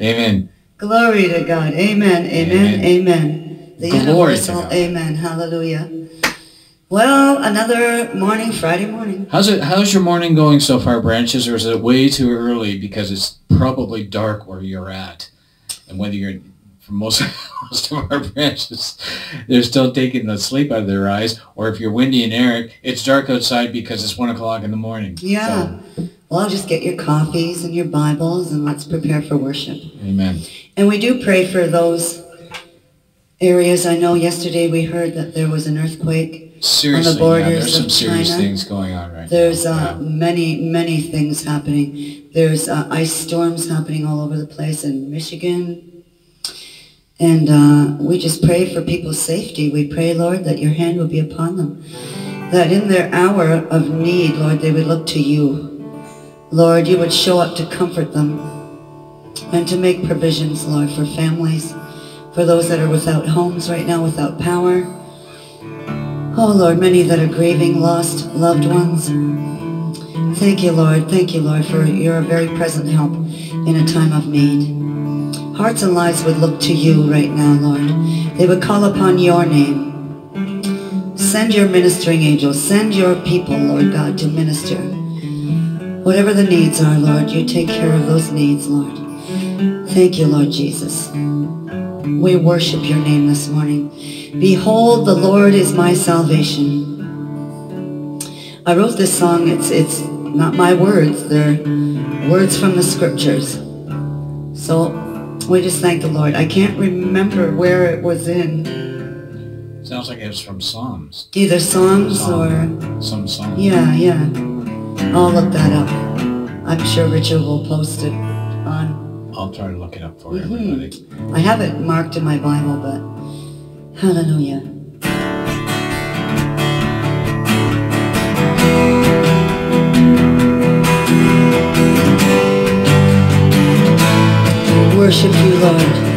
Amen. Glory to God. Amen. Amen. Amen. Amen. The Glory to universal. God. Amen. Hallelujah. Well, another morning, Friday morning. How's it? How's your morning going so far, branches? Or is it way too early because it's probably dark where you're at, and whether you're for most most of our branches, they're still taking the sleep out of their eyes. Or if you're Wendy and Eric, it's dark outside because it's one o'clock in the morning. Yeah. Well, just get your coffees and your Bibles and let's prepare for worship. Amen. And we do pray for those areas. I know yesterday we heard that there was an earthquake. Seriously, yeah, borders there's some of serious things going on right There's now. uh, many, many things happening. There's uh, ice storms happening all over the place in Michigan. And uh, we just pray for people's safety. We pray, Lord, that your hand will be upon them. That in their hour of need, Lord, they would look to you. Lord, you would show up to comfort them and to make provisions, Lord, for families, for those that are without homes right now, without power. Oh, Lord, many that are grieving lost loved ones. Thank you, Lord. Thank you, Lord, for your very present help in a time of need. Hearts and lives would look to you right now, Lord. They would call upon your name. Send your ministering angels. Send your people, Lord God, to minister. Whatever the needs are, Lord, you take care of those needs, Lord. Thank you, Lord Jesus. We worship your name this morning. Behold, the Lord is my salvation. I wrote this song. It's, it's not my words. They're words from the scriptures. So we just thank the Lord. I can't remember where it was in. Sounds like it was from Psalms. Either Psalms or... Some song. Yeah, yeah. I'll look that up. I'm sure Richard will post it on. I'll try to look it up for Mhm. everybody. I have it marked in my Bible, but hallelujah. Worship you, Lord.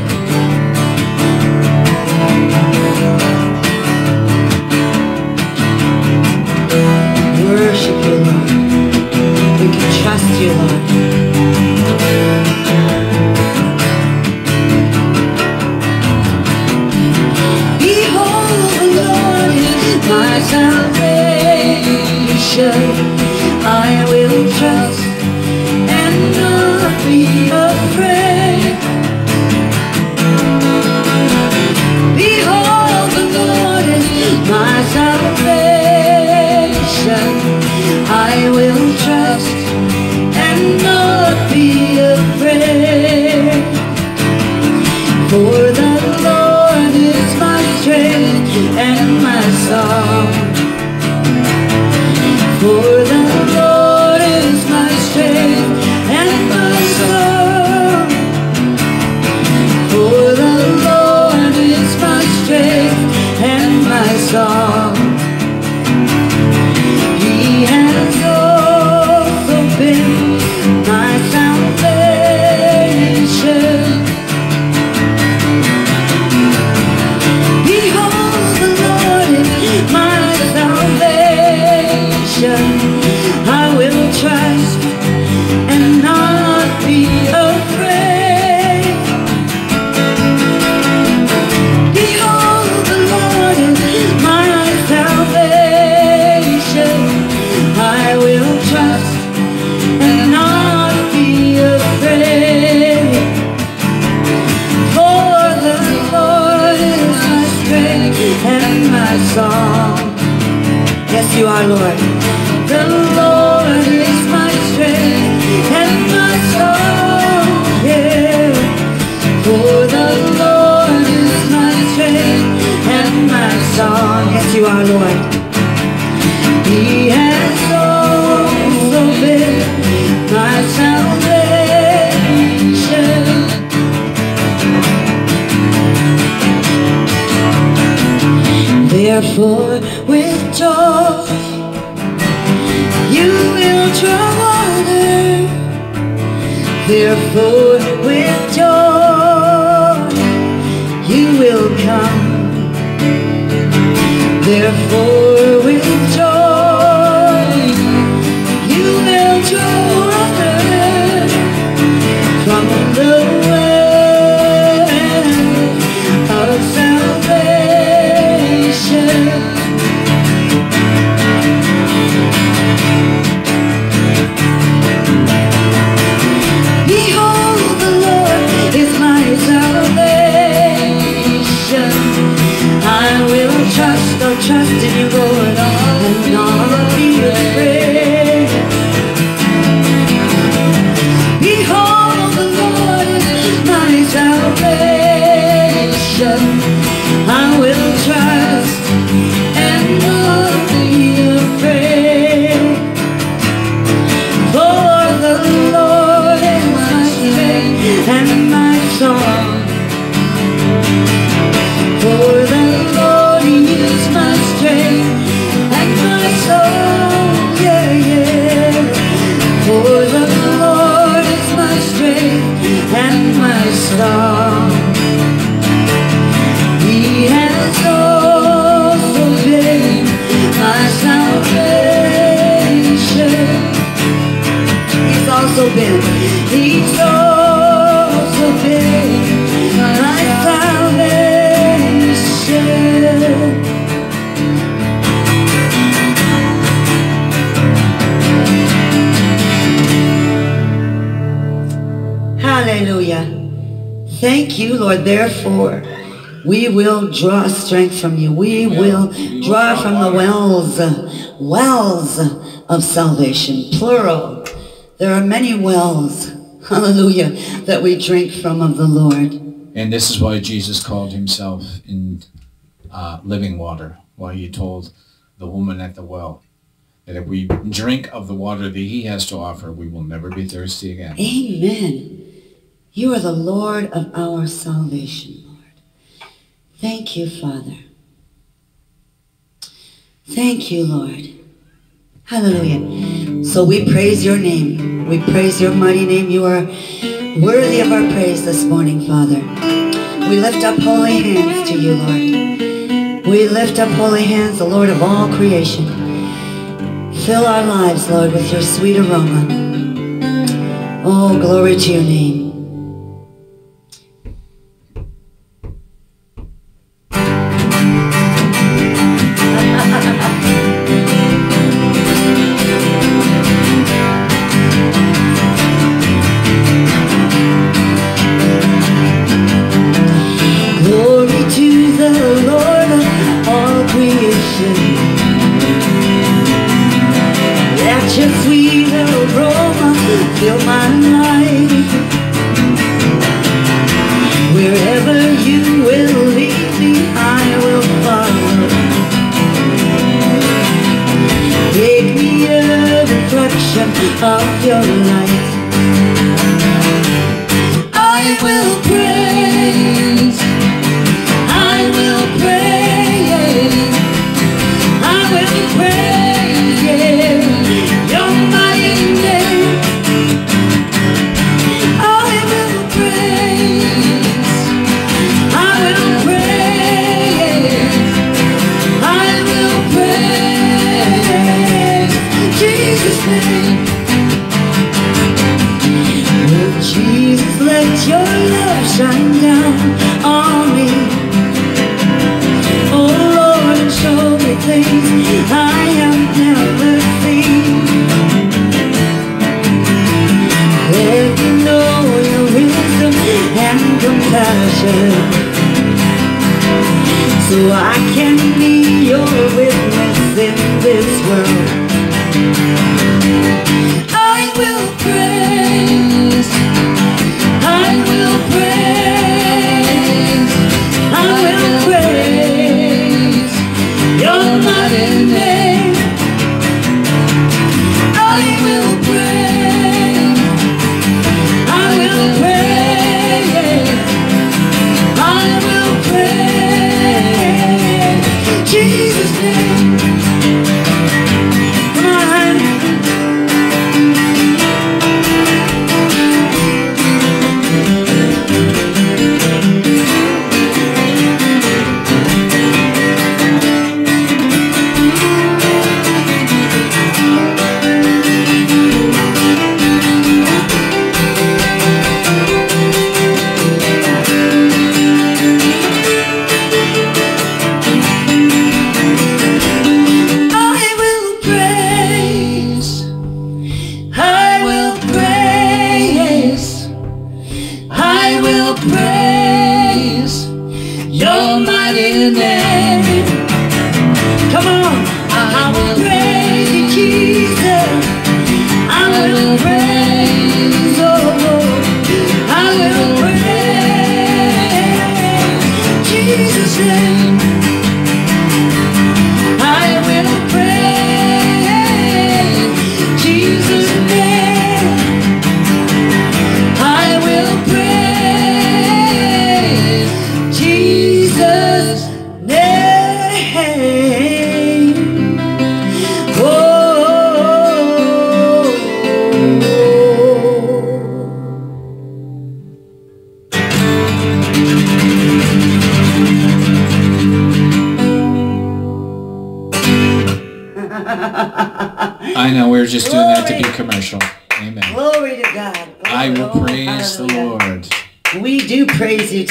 Thank you, Lord. Therefore, we will draw strength from you. We will draw from the wells, wells of salvation, plural. There are many wells, hallelujah, that we drink from of the Lord. And this is why Jesus called himself in uh, living water, why he told the woman at the well that if we drink of the water that he has to offer, we will never be thirsty again. Amen. You are the Lord of our salvation, Lord. Thank you, Father. Thank you, Lord. Hallelujah. So we praise your name. We praise your mighty name. You are worthy of our praise this morning, Father. We lift up holy hands to you, Lord. We lift up holy hands, the Lord of all creation. Fill our lives, Lord, with your sweet aroma. Oh, glory to your name.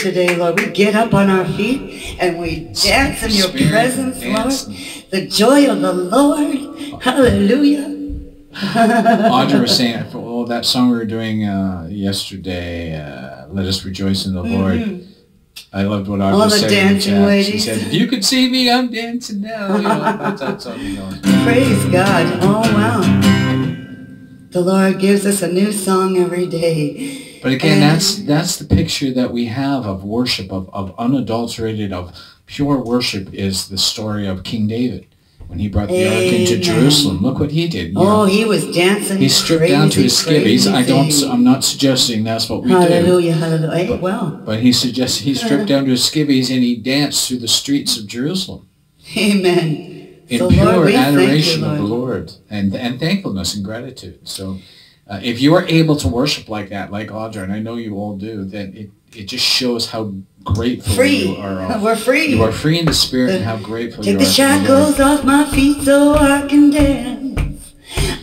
Today, Lord. We get up on our feet and we dance in your Spirit presence, dancing. Lord. The joy of the Lord. Hallelujah. Audrey was saying, oh, that song we were doing uh, yesterday, uh, "Let Us Rejoice in the Lord." I loved what Audrey Mm-hmm. All the said. in the dancing chat. She said, "If you could see me, I'm dancing now." You know, that's, that's how we know. Praise God. Oh, wow. The Lord gives us a new song every day. But again, And- that's that's the picture that we have of worship, of, of unadulterated, of pure worship is the story of King David when he brought the ark into Jerusalem. Look what he did. you oh, know. Oh, he was dancing. he stripped down to his skivvies. I don't. I'm not suggesting that's what we do. Hallelujah, hallelujah. Hey, well, But he suggests he stripped down to his skivvies and he danced through the streets of Jerusalem amen. in so, pure Lord, adoration you, of the Lord and, and thankfulness and gratitude. So uh, if you are able to worship like that, like Audra, and I know you all do, then it, it just shows how grateful Free. you are. We're free. You are free in the spirit and how grateful Take you are. Take the shackles off my feet so I can dance.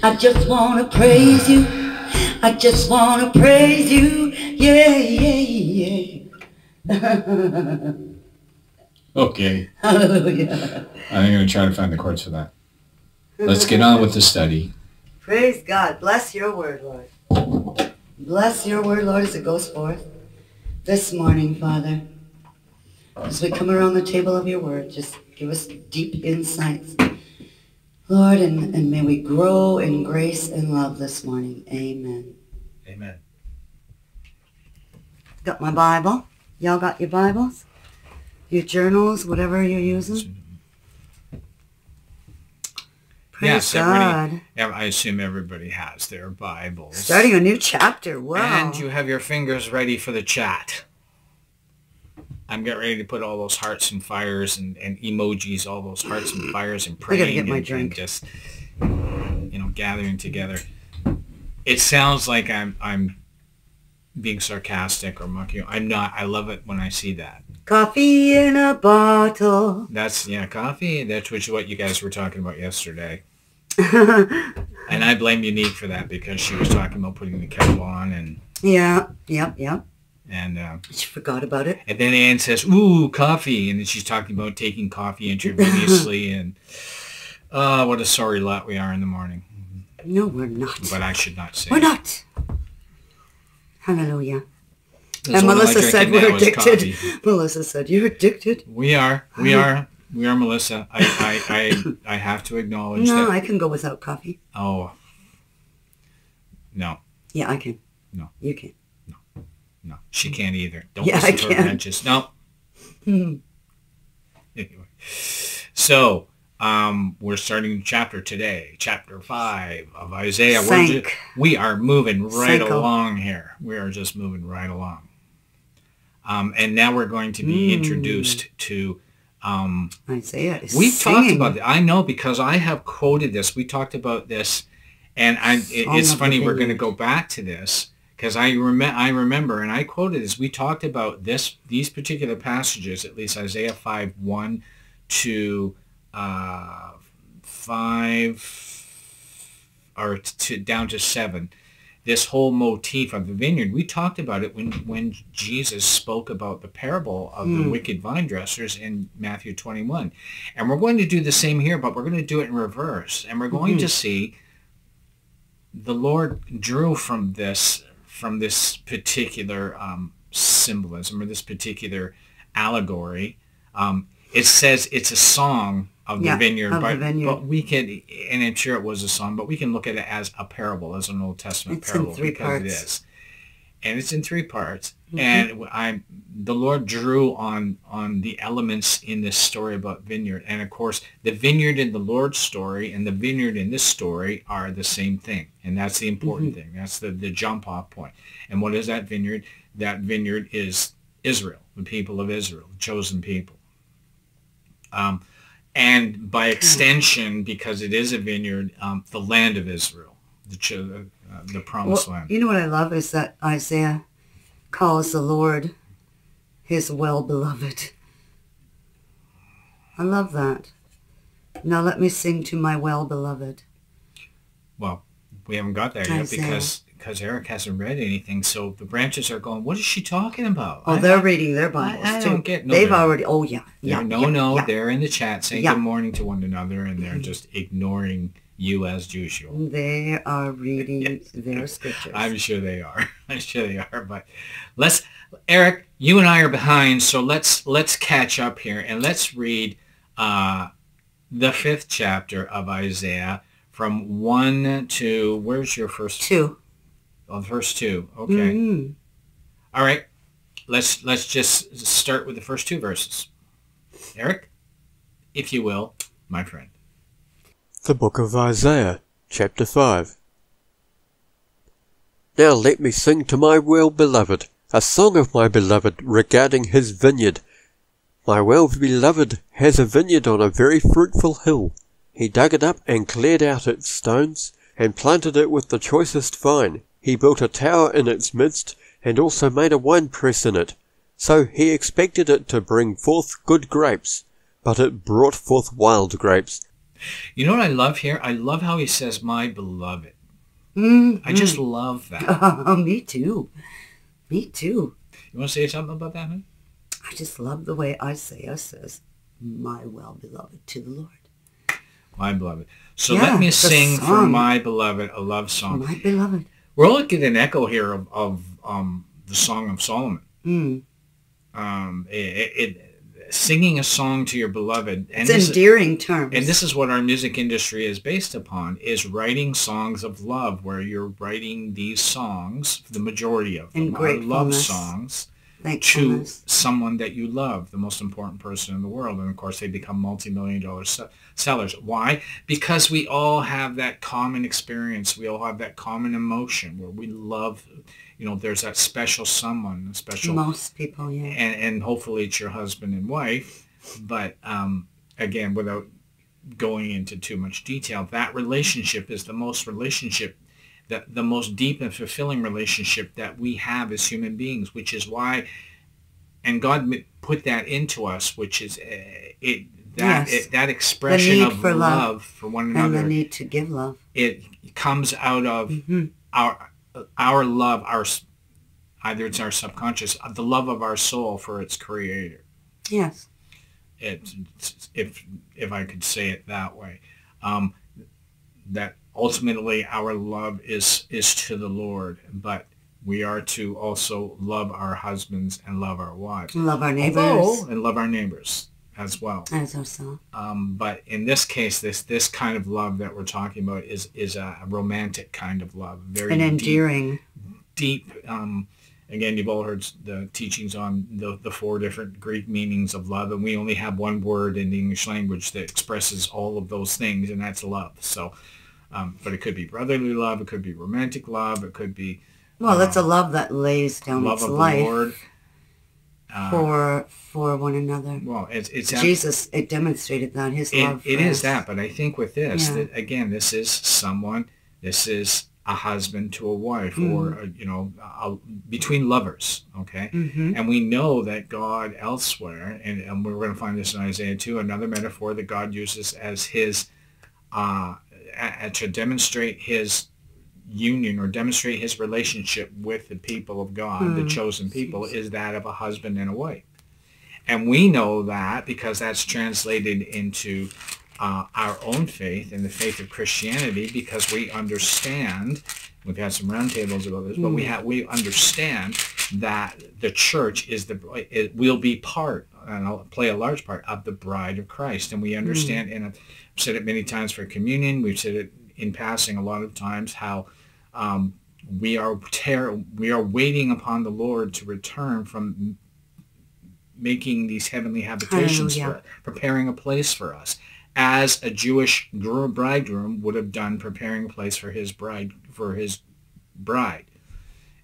I just want to praise you. I just want to praise you. Yeah, yeah, yeah. Okay. Hallelujah. I'm going to try to find the chords for that. Let's get on with the study. Praise God. Bless your word, Lord. Bless your word, Lord, as it goes forth this morning, Father. As we come around the table of your word, just give us deep insights. Lord, and, and may we grow in grace and love this morning. Amen. Amen. Got my Bible. Y'all got your Bibles? Your journals, whatever you're using? Praise Yes, everybody- God. I assume everybody has their Bibles. Starting a new chapter. Wow. And you have your fingers ready for the chat. I'm getting ready to put all those hearts and fires and, and emojis, all those hearts and fires and praying I gotta get my and, drink. and just you know gathering together. It sounds like I'm I'm being sarcastic or mocking. I'm not. I love it when I see that. Coffee in a bottle. That's yeah, coffee. That's which what you guys were talking about yesterday. And I blame Unique for that because she was talking about putting the kettle on and yeah, yep, yep. and uh, She forgot about it. and then Anne says, "Ooh, coffee," and then she's talking about taking coffee intravenously and uh, what a sorry lot we are in the morning. No, we're not. But I should not say. We're not. Hallelujah. That's and what am I Melissa said we're addicted. Melissa said, you're addicted? We are. We are. We are, Melissa. I I I, I have to acknowledge No, that. I can go without coffee. Oh. No, Yeah, I can. No. You can. no, No. she can't either. Don't Yeah, listen I to her can. No. Anyway, so um, we're starting chapter today, chapter five of Isaiah. We're we are moving right along here. We are just moving right along. Um, and now we're going to be Mm. introduced to. Um, Isaiah is we've singing. talked about it. I know because I have quoted this. We talked about this, and I, it, it's funny. We're going to go back to this because I remember. I remember, and I quoted this. We talked about this. These particular passages, at least Isaiah five one to uh, five or to down to seven. This whole motif of the vineyard, we talked about it when, when Jesus spoke about the parable of the Mm. wicked vine dressers in Matthew 21. And we're going to do the same here, but we're going to do it in reverse. And we're going Mhm. to see the Lord drew from this from this particular um, symbolism or this particular allegory. Um, it says it's a song of the vineyard, of the but, vineyard. but we can, and I'm sure it was a song, but we can look at it as a parable, as an Old Testament It's parable because it parts. is. And it's in three parts. Mhm. And I, the Lord drew on on the elements in this story about vineyard, and of course, the vineyard in the Lord's story and the vineyard in this story are the same thing, and that's the important Mm-hmm. thing. That's the the jump off point. And what is that vineyard? That vineyard is Israel, the people of Israel, the chosen people. Um, and by extension, because it is a vineyard, um, the land of Israel, the uh, the promised Well, land. you know what I love is that Isaiah calls the Lord his well-beloved. I love that. Now let me sing to my well-beloved. Well, we haven't got there yet Isaiah. because because Eric hasn't read anything. So the branches are going. What is she talking about? Oh, I- they're reading their Bibles I too. don't get- no, They've already. Oh yeah, yeah. no, yeah, no, yeah. they're in the chat saying Yeah. good morning to one another, and they're just ignoring you as usual. They are reading their scriptures. I'm sure they are. I'm sure they are. But let's, Eric, you and I are behind, so let's let's catch up here and let's read uh, the fifth chapter of Isaiah from one to where's your first? Two. Oh, verse two. Okay. Mhm. All right. Let's let's just start with the first two verses. Eric, if you will, my friend. The Book of Isaiah, chapter 5. Now let me sing to my well-beloved, a song of my beloved regarding his vineyard. My well-beloved has a vineyard on a very fruitful hill. He dug it up and cleared out its stones, and planted it with the choicest vine. He built a tower in its midst, and also made a winepress in it. So he expected it to bring forth good grapes, but it brought forth wild grapes. You know what I love here? I love how he says, "My beloved." Mhm. I just love that. Oh, me too. Me too. You want to say something about that? Huh? I just love the way Isaiah says, "My well-beloved to the Lord." My beloved. So Yeah, let me it's a sing for my beloved a love song. My beloved. We're all getting an echo here of, of um, the Song of Solomon. Mm. Um, it, it, singing a song to your beloved, and It's this, endearing terms. and this is what our music industry is based upon: is writing songs of love, where you're writing these songs, the majority of them are love songs to someone that you love, the most important person in the world. And of course, they become multi-million dollar se- sellers. Why? Because we all have that common experience. We all have that common emotion where we love, you know, there's that special someone, a special, Most people, yeah. and, and hopefully it's your husband and wife. But um, again, without going into too much detail, that relationship is the most relationship that the most deep and fulfilling relationship that we have as human beings, which is why, and God put that into us, which is uh, it that Yes. it, that expression of for love. love. for one another And the need to give love. It comes out of hmm our our love, our either it's our subconscious, the love of our soul for its creator. Yes. It, if if I could say it that way, um, that ultimately our love is is to the Lord, but we are to also love our husbands and love our wives, Love our neighbors Although- and love our neighbors as well. as ourselves. Um, but in this case, this this kind of love that we're talking about is is a romantic kind of love, very And endearing. deep. Um, again, you've all heard the teachings on the, the four different Greek meanings of love, and we only have one word in the English language that expresses all of those things, and that's love. So, um, but it could be brotherly love, it could be romantic love, it could be Well, it's a uh, love that lays down love its of the life Lord. Uh, for for one another. well, it's it's Jesus, it demonstrated that his it, love. it is that, but I think with this, Yeah. that again, this is someone, this is a husband to a wife, or Mm. a, you know, a, between lovers. Okay. Mhm. And we know that God elsewhere, and, and we're going to find this in Isaiah 2, another metaphor that God uses as his, uh, a- to demonstrate his union or demonstrate his relationship with the people of God, the Mm, chosen people, is that of a husband and a wife. And we know that because that's translated into uh, our own faith and the faith of Christianity because we understand, we've had some roundtables about this, but we have we understand that the church is the it will be part and I'll play a large part of the bride of Christ, and we understand. And I've said it many times for communion. We've said it in passing a lot of times how um, we are ter- we are waiting upon the Lord to return from making these heavenly habitations for preparing a place for us as a Jewish gr- bridegroom would have done preparing a place for his bride for his bride.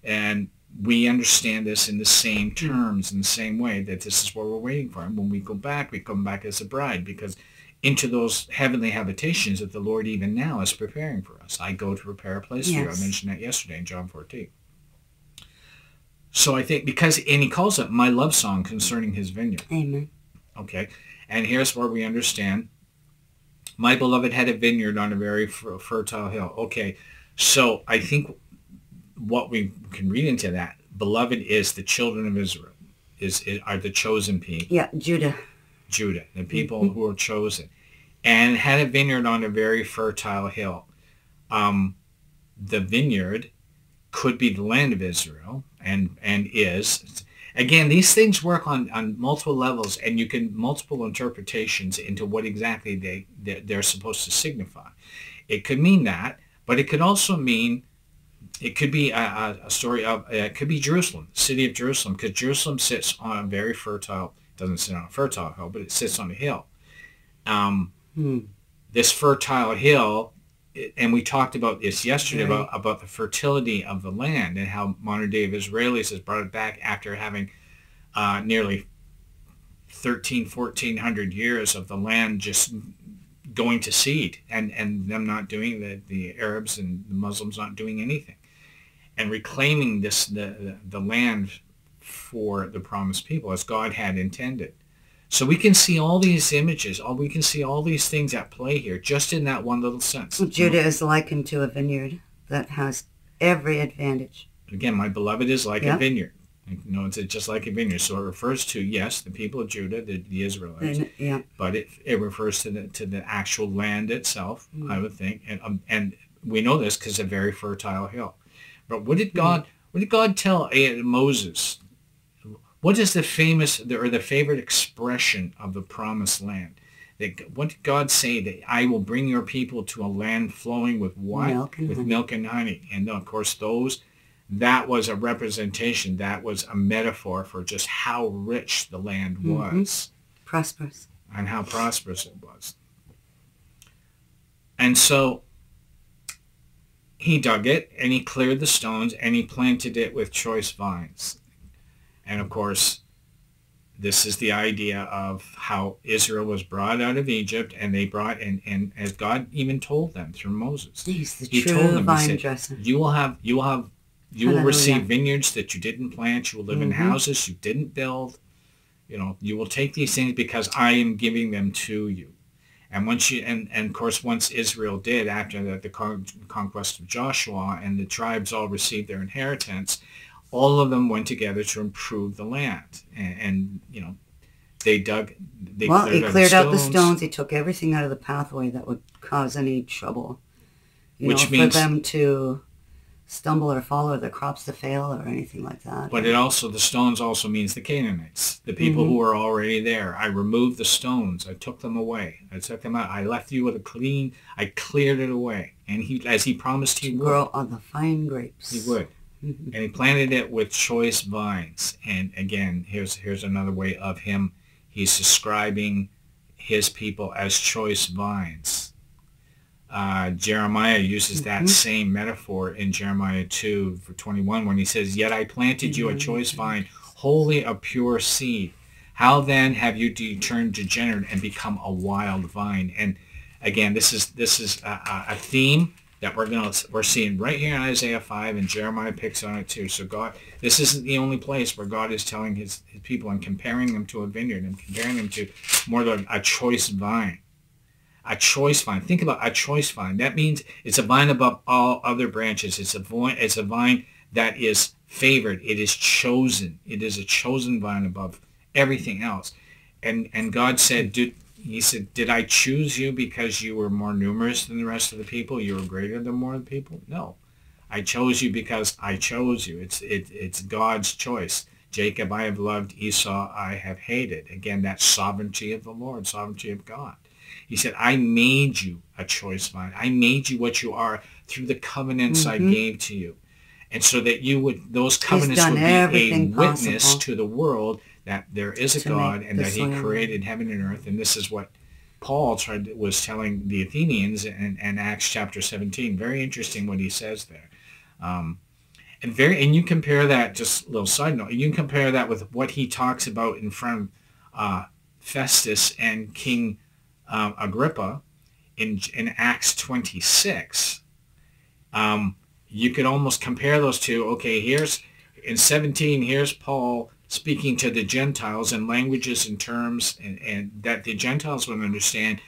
And we understand this in the same terms in the same way that this is what we're waiting for. And when we go back we come back as a bride because into those heavenly habitations that the Lord even now is preparing for us. I go to prepare a place for you. I mentioned that yesterday in John 14. So I think because, and he calls it my love song concerning his vineyard. Amen. Okay. And here's where we understand My beloved had a vineyard on a very fertile hill. Okay, so I think what we can read into that, beloved is the children of Israel, is, is are the chosen people, Yeah, Judah. Judah, the people mm-hmm. who are chosen, and had a vineyard on a very fertile hill. Um, the vineyard could be the land of Israel, and and is. Again, these things work on, on multiple levels, and you can multiple interpretations into what exactly they they're, supposed to signify. It could mean that, but it could also mean it could be a, a, story of uh, it could be Jerusalem, the city of Jerusalem, because Jerusalem sits on a very fertile doesn't sit on a fertile hill, but it sits on a hill. Um, Hmm. this fertile hill, and we talked about this yesterday Right. about about the fertility of the land and how modern day of Israelis has brought it back after having uh, nearly 13, 1400 years of the land just going to seed and, and them not doing the, the Arabs and the Muslims not doing anything and reclaiming this the, the land for the promised people as God had intended. So we can see all these images, all we can see all these things at play here, just in that one little sense. Judah is likened to a vineyard that has every advantage. Again, my beloved is like Yeah. a vineyard. You know, it's just like a vineyard. So it refers to yes, the people of Judah, the, the Israelites, And, yeah. but it, it refers to the to the actual land itself. Mm. I would think, and um, and we know this because it's a very fertile hill. But what Mm. did God? What did God tell uh, Moses? What is the famous or the favorite expression of the promised land? That what did God say that I will bring your people to a land flowing with what? Milk with honey. milk and honey. And of course, those that was a representation. That was a metaphor for just how rich the land Mhm. was Prosperous. and how prosperous it was. And so he dug it and he cleared the stones and he planted it with choice vines. And of course, this is the idea of how Israel was brought out of Egypt and they brought, and, and as God even told them through Moses, He's the He told true them, he said, dresser. you will have, you will have, you will receive vineyards that you didn't plant. You will live in Mhm. houses you didn't build. You know, you will take these things because I am giving them to you. And once you, and, and of course, once Israel did after the, the conquest of Joshua and the tribes all received their inheritance, all of them went together to improve the land. And, and you know, they dug, they well, he cleared out the stones. stones. He took everything out of the pathway that would cause any trouble. You Which know, means- for them to stumble or fall or the crops to fail or anything like that. But it also, the stones also means the Canaanites, the people Mhm. who were already there. I removed the stones. I took them away. I took them out. I left you with a clean, I cleared it away. And he, as he promised he would, grow on the fine grapes. he would. Mhm. And he planted it with choice vines. And again, here's, here's another way of him. He's describing his people as choice vines. Uh, Jeremiah uses that Mhm. same metaphor in Jeremiah 2 for 21 when he says, Yet I planted you a Mhm. choice vine, wholly a pure seed. How then have you turned degenerate and become a wild vine? And again, this is this is a, a theme that we're gonna we're seeing right here in Isaiah 5 and Jeremiah picks on it too. So God, this isn't the only place where God is telling his, his people and comparing them to a vineyard and comparing them to more than a choice vine. A choice vine. Think about a choice vine. That means it's a vine above all other branches. It's a vine, it's a vine that is favored. It is chosen. It is a chosen vine above everything else. And and God said, he said, did I choose you because you were more numerous than the rest of the people? You were greater than more people? No. I chose you because I chose you. It's it, it's God's choice. Jacob I have loved, Esau I have hated. Again, that sovereignty of the Lord, sovereignty of God. He said, I made you a choice vine. I made you what you are through the covenants I Mhm. gave to you. And so that you would, those covenants would be a witness possible to the world that there is a God and that he created heaven and earth. And this is what Paul tried to- was telling the Athenians in, in Acts chapter 17. Very interesting what he says there. Um, and very, and you compare that, just a little side note, you can compare that with what he talks about in front of uh, Festus and King um, Agrippa in, in Acts 26. Um, you could almost compare those two. Okay, here's in 17, here's Paul speaking to the Gentiles in languages and terms and, and that the Gentiles would understand.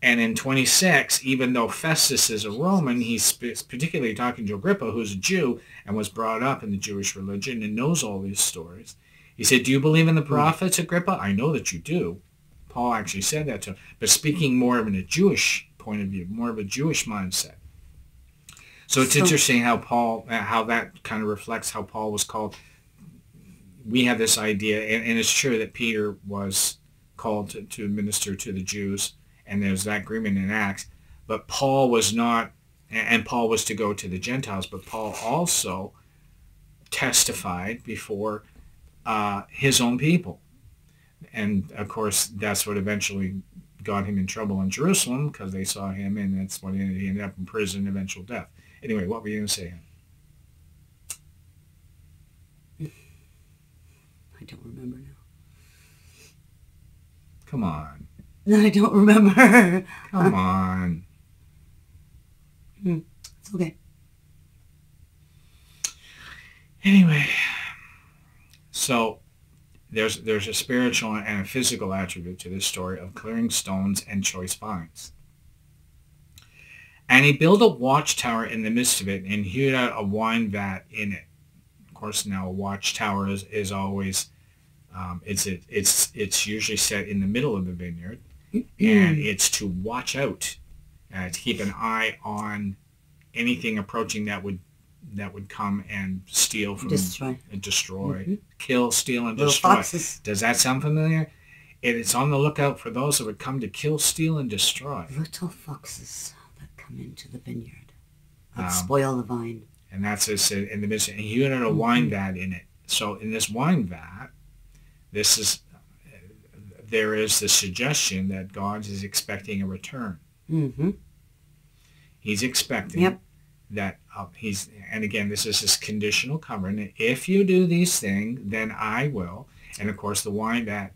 And in 26, even though Festus is a Roman, he's sp- particularly talking to Agrippa, who's a Jew and was brought up in the Jewish religion and knows all these stories. He said, do you believe in the hmm. prophets, Agrippa? I know that you do. Paul actually said that to him, but speaking more of in a Jewish point of view, more of a Jewish mindset. So it's So- interesting how Paul, how that kind of reflects how Paul was called. We have this idea, and, and it's true that Peter was called to, to minister to the Jews, and there's that agreement in Acts. But Paul was not, and Paul was to go to the Gentiles, but Paul also testified before uh, his own people. And of course, that's what eventually got him in trouble in Jerusalem because they saw him, and that's what he ended up in prison, eventual death. Anyway, what were you going to say? I don't remember now. Come on, No, I don't remember. come on. Hmm, it's okay. Anyway, so there's there's a spiritual and a physical attribute to this story of clearing stones and choice vines. And he built a watchtower in the midst of it and hewed out a wine vat in it. Of course, now a watchtower is, is always um, it's it, it's it's usually set in the middle of the vineyard, and it's to watch out, uh, to keep an eye on anything approaching that would that would come and steal from Destroy. and destroy, kill, steal, and Little destroy. foxes. Does that sound familiar? It is on the lookout for those that would come to kill, steal, and destroy. Little foxes that come into the vineyard that Um, spoil the vine. And that's this in the midst. And he had a wine vat in it. So in this wine vat, this is there is the suggestion that God is expecting a return. Mm-hmm. He's expecting Yep. that uh, he's and again this is his conditional covenant. If you do these things, then I will. And of course, the wine that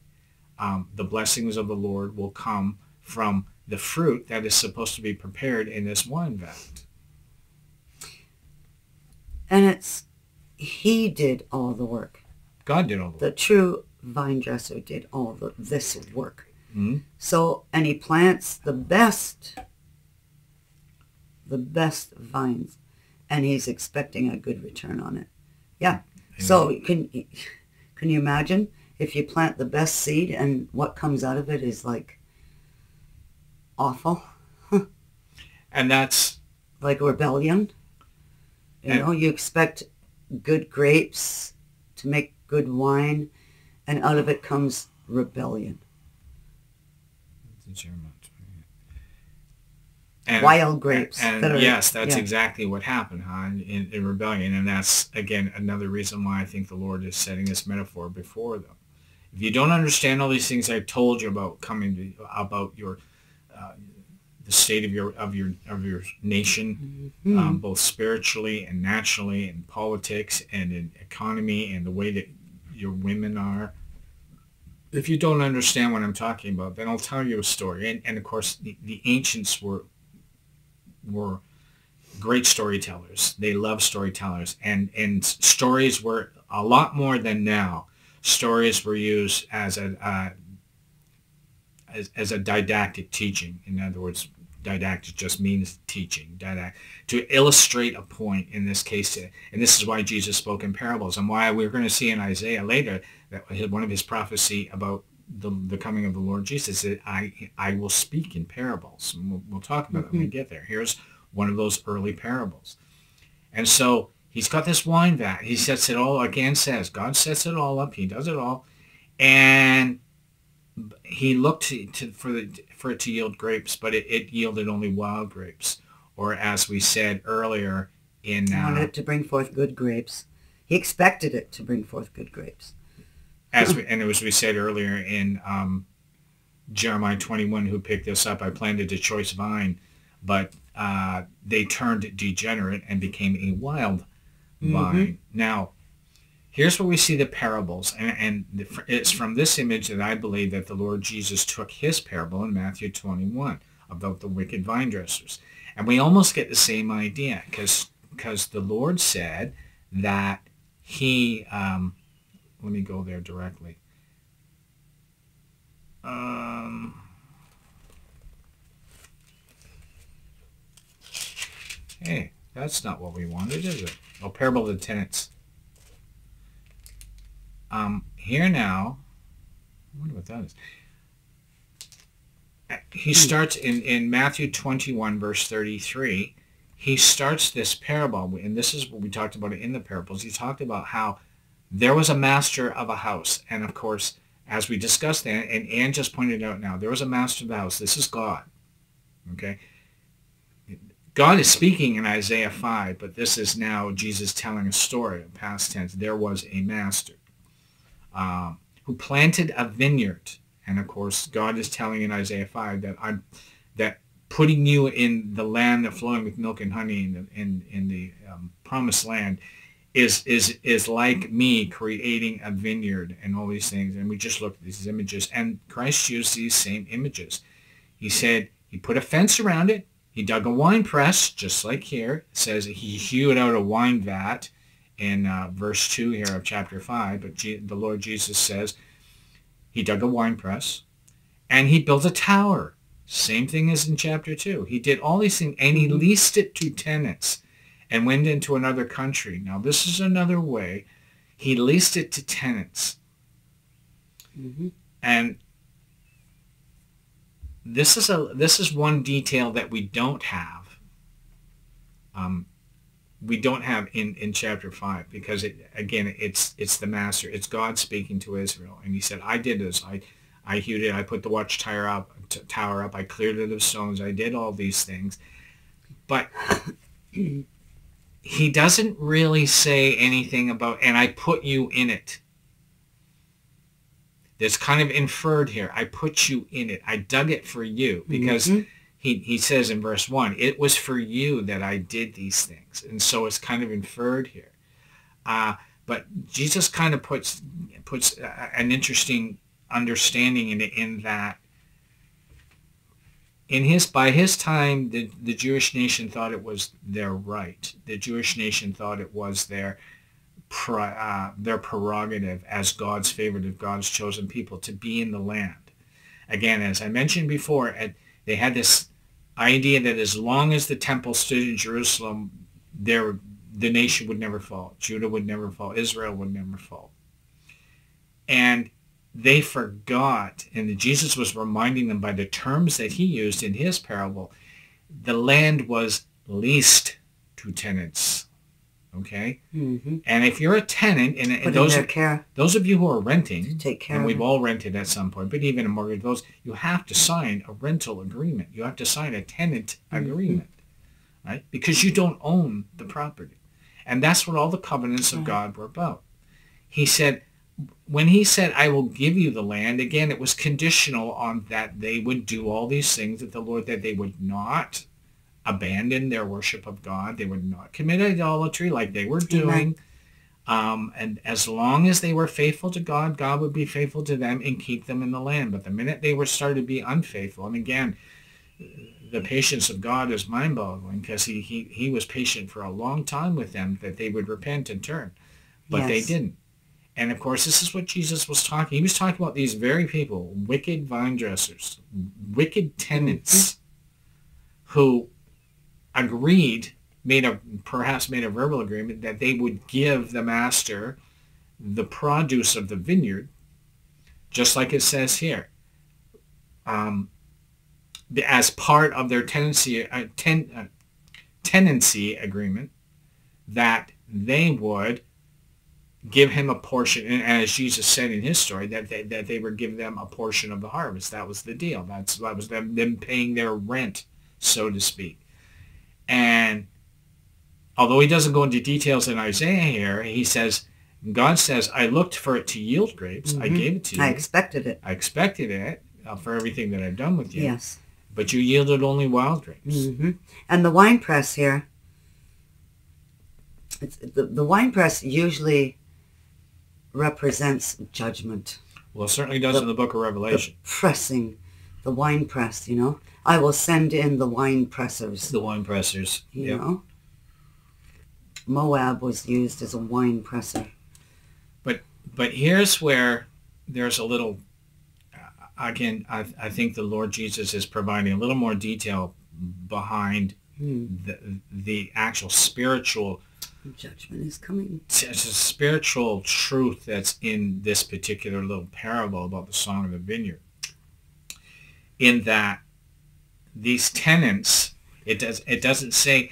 um, the blessings of the Lord will come from the fruit that is supposed to be prepared in this wine vat. And it's he did all the work. God did all the The true vine dresser did all the this work. Mhm. So and he plants the best the best vines and he's expecting a good return on it. Yeah. So can can you imagine if you plant the best seed and what comes out of it is like awful, and that's like rebellion? You know, you expect good grapes to make good wine and out of it comes rebellion. and, Wild grapes And, that are- yes, that's yeah. exactly what happened, huh? In, in rebellion, and that's again another reason why I think the Lord is setting this metaphor before them. If you don't understand all these things I've told you about coming to, about your uh, the state of your of your of your nation, Mm-hmm. um, both spiritually and naturally, in politics and in economy, and the way that your women are. If you don't understand what I'm talking about, then I'll tell you a story. And, and of course, the, the ancients were were great storytellers. They loved storytellers, and and stories were a lot more than now. Stories were used as a uh, as, as a didactic teaching. In other words, didactic just means teaching. Didact to illustrate a point. In this case, and this is why Jesus spoke in parables, and why we're going to see in Isaiah later that one of his prophecy about the, the coming of the Lord Jesus is I I will speak in parables. And we'll, we'll talk about it when we mm-hmm. get there. Here's one of those early parables. And so he's got this wine vat. He sets it all, again says, God sets it all up. He does it all. And he looked to, to, for, the, for it to yield grapes, but it, it yielded only wild grapes. Or as we said earlier in... He wanted Uh, it to bring forth good grapes. He expected it to bring forth good grapes. as we, and as we said earlier in um, Jeremiah 21, who picked this up, I planted a choice vine, but uh, they turned degenerate and became a wild vine. Now, Here's where we see the parables, and, and, it's from this image that I believe that the Lord Jesus took his parable in Matthew 21 about the wicked vine dressers. And we almost get the same idea because the Lord said that he, um, let me go there directly. Um, hey, that's not what we wanted, is it? Oh, parable of the tenants. Um, here now, I wonder what that is. Uh, He starts in, in Matthew 21, verse 33. He starts this parable, and this is what we talked about in the parables. He talked about how there was a master of a house. And of course, as we discussed that, and Anne just pointed out now, there was a master of the house. This is God. Okay? God is speaking in Isaiah 5, but this is now Jesus telling a story, in past tense. There was a master um, who planted a vineyard. And of course, God is telling in Isaiah 5 that I'm that putting you in the land of flowing with milk and honey in the, in, in the um, promised land is, is, is like me creating a vineyard and all these things. And we just looked at these images. And Christ used these same images. He said he put a fence around it. He dug a wine press, just like here. It says he hewed out a wine vat in uh, verse 2 here of chapter 5. But Je- the Lord Jesus says he dug a wine press and he built a tower. Same thing as in chapter 2. He did all these things and he leased it to tenants and went into another country. Now this is another way. He leased it to tenants. Mhm. And this is a this is one detail that we don't have. Um, we don't have in, in chapter five because it again it's it's the master it's God speaking to Israel. And he said I did this. I I hewed it. I put the watchtower up tower up. I cleared it of stones. I did all these things. But he doesn't really say anything about and I put you in it. That's kind of inferred here. I put you in it. I dug it for you. Because Mhm. He, he says in verse 1, it was for you that I did these things. And so it's kind of inferred here. Uh, but Jesus kind of puts puts an interesting understanding in in that in his by his time the, the Jewish nation thought it was their right. The Jewish nation thought it was their uh, their prerogative as God's favorite of God's chosen people to be in the land. Again, as I mentioned before, at, they had this idea that as long as the temple stood in Jerusalem, there the nation would never fall. Judah would never fall. Israel would never fall. And they forgot, and Jesus was reminding them by the terms that he used in his parable, the land was leased to tenants. Okay? Mhm. And if you're a tenant, and, and those care those of you who are renting, take care and we've all rented at some point, but even a mortgage those you have to sign a rental agreement. You have to sign a tenant Mm-hmm. agreement, right? Because you don't own the property. And that's what all the covenants of God were about. He said, when he said, I will give you the land, again, it was conditional on that they would do all these things that the Lord, that they would not abandon their worship of God. They would not commit idolatry like they were doing. Um, and as long as they were faithful to God, God would be faithful to them and keep them in the land. But the minute they were started to be unfaithful, and again, the patience of God is mind-boggling because he, he, he was patient for a long time with them that they would repent and turn. But they didn't. And of course, this is what Jesus was talking. He was talking about these very people, wicked vine dressers, wicked tenants who agreed, made a perhaps made a verbal agreement that they would give the master the produce of the vineyard, just like it says here, um, as part of their tenancy uh, ten, uh, tenancy agreement, that they would give him a portion, and as Jesus said in his story, that they, that they would give them a portion of the harvest. That was the deal. That's that was them them paying their rent, so to speak. And although he doesn't go into details in Isaiah here, he says, God says, I looked for it to yield grapes. I Mhm. gave it to you. I expected it. I expected it uh, for everything that I've done with you. Yes. But you yielded only wild grapes. hmm And the wine press here, it's, the, the wine press usually represents judgment. Well, it certainly does The- in the book of Revelation. The pressing, the wine press, you know. I will send in the wine pressers, the wine pressers. you Yep. know. Moab was used as a wine presser. But but here's where there's a little, uh, again, I, I think the Lord Jesus is providing a little more detail behind Hmm. the, the actual spiritual Judgment is coming. it's a spiritual truth that's in this particular little parable about the song of the vineyard in that these tenants it does it doesn't say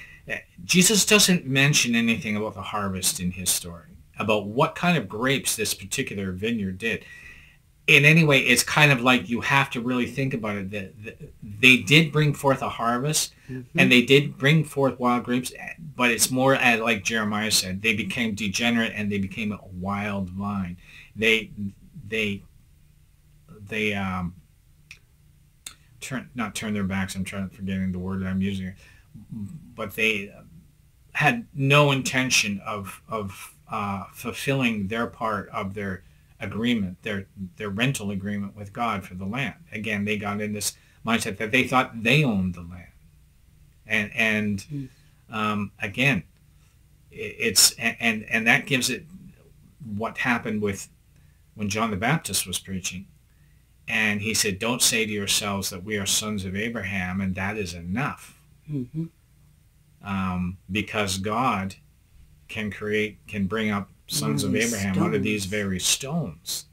jesus doesn't mention anything about the harvest in his story about what kind of grapes this particular vineyard did. In any way it's kind of like you have to really think about it that they did bring forth a harvest and they did bring forth wild grapes but it's more at like jeremiah said they became degenerate and they became a wild vine. They they they um turn not turn their backs i'm trying to forgetting the word that i'm using but they had no intention of of uh, fulfilling their part of their agreement their their rental agreement with god for the land. Again they got in this mindset that they thought they owned the land. And and um, again it's and and that gives it what happened with when John the Baptist was preaching and he said don't say to yourselves that we are sons of Abraham and that is enough. Hmm um, because God can create can bring up sons of Abraham out of these very stones.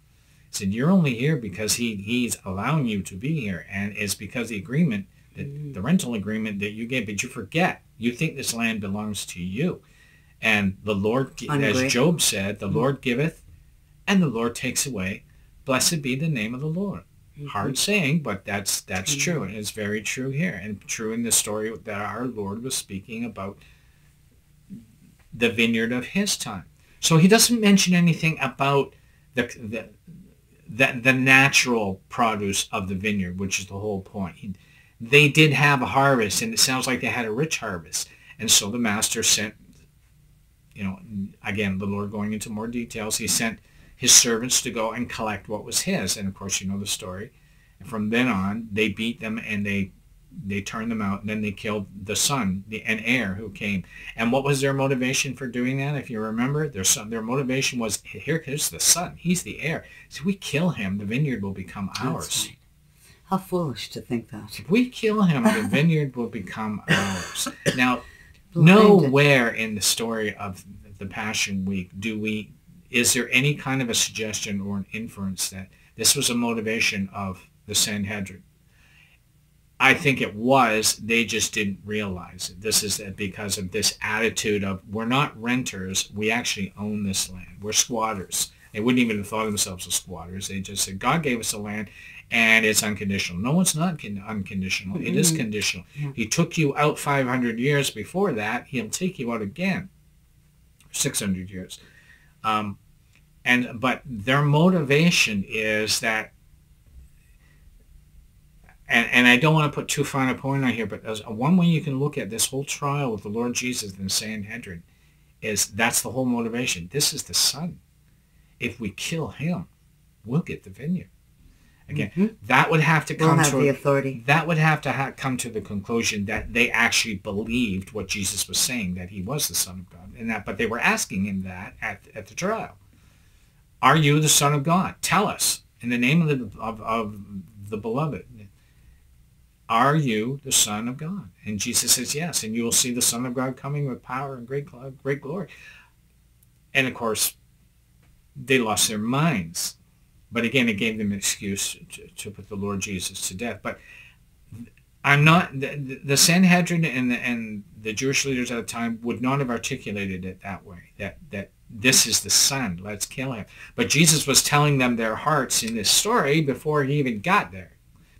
He said you're only here because he he's allowing you to be here and it's because the agreement that the rental agreement that you gave but you forget. You think this land belongs to you. And the lord as job said the lord giveth and the lord takes away blessed be the name of the lord. Mm-hmm. Hard saying but that's that's mm-hmm. true and it's very true here and true in the story that our lord was speaking about the vineyard of his time. So he doesn't mention anything about the the the, the natural produce of the vineyard which is the whole point. He, they did have a harvest and it sounds like they had a rich harvest and so the master sent you know again the lord going into more details he sent his servants to go and collect what was his and of course you know the story and from then on they beat them and they they turned them out and then they killed the son the an heir who came and what was their motivation for doing that if you remember their son their motivation was here here's the son he's the heir so we kill him the vineyard will become ours right. How foolish to think that. if we kill him, the vineyard will become ours. Now, Blinded. nowhere in the story of the Passion Week do we, is there any kind of a suggestion or an inference that this was a motivation of the Sanhedrin? I think it was. They just didn't realize it. This is because of this attitude of we're not renters. We actually own this land. We're squatters. They wouldn't even have thought of themselves as squatters. They just said God gave us the land and it's unconditional. No, it's not con- unconditional. It is Mhm. conditional. Yeah. He took you out 500 years before that. He'll take you out again. 600 years. Um, and but their motivation is that and, and I don't want to put too fine a point on here, but as one way you can look at this whole trial with the Lord Jesus and the Sanhedrin is that's the whole motivation. This is the Son. If we kill him, we'll get the vineyard. Again, Mhm. that would have to We'll come have to the authority. that would have to ha- come to the conclusion that they actually believed what Jesus was saying, that he was the Son of God, and that. But they were asking him that at, at the trial. Are you the Son of God? Tell us in the name of the of, of the Beloved. Are you the Son of God? And Jesus says yes, and you will see the Son of God coming with power and great great glory. And of course, they lost their minds. But again, it gave them an excuse to, to put the Lord Jesus to death. But I'm not the, the Sanhedrin and the, and the Jewish leaders at the time would not have articulated it that way. That that this is the Son. Let's kill him. But Jesus was telling them their hearts in this story before he even got there.